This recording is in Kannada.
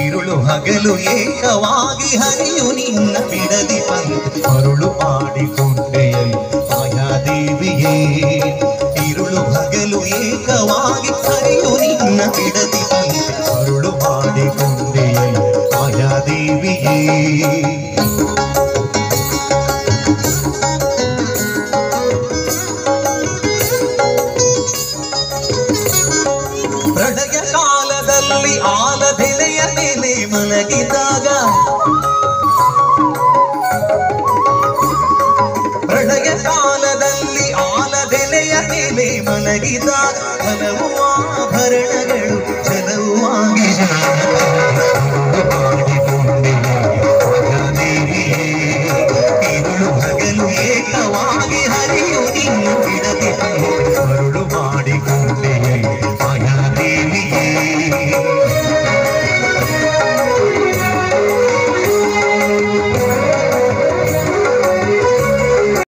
ಇರುಳು ಹಗಲು ಏಕವಾಗಿ ಹರಿಯು ನಿನ್ನ ಬಿಡದಿ ಬಂದು ಮರುಳು ಮಾಡಿಕೊಂಡೆಯಲ್ಲ ಮಾಯಾದೇವಿಯೇ ತಿರುಳು ಹಗಲು ಏಕವಾಗಿ ಹರಿಯು ನಿನ್ನ ಬಿಡದಿ ಬಂದು ಮರುಳು ನಲ್ಲಿ ಆದ ಬೆಲೆಯ ಮೇಲೆ ಮಲಗಿದಾಗ ಪ್ರಳಯ ಕಾಲದಲ್ಲಿ ಆಲ ಬೆಲೆಯ ಮೇಲೆ ಮಲಗಿದಾಗ ಹಲವು ಆಭರಣಗಳು ಚಲುವಾಗಿ ದೇವಿಯೇ ಹಗಲು ಏಕವಾಗಿ ಹರಿಯು ಇನ್ನು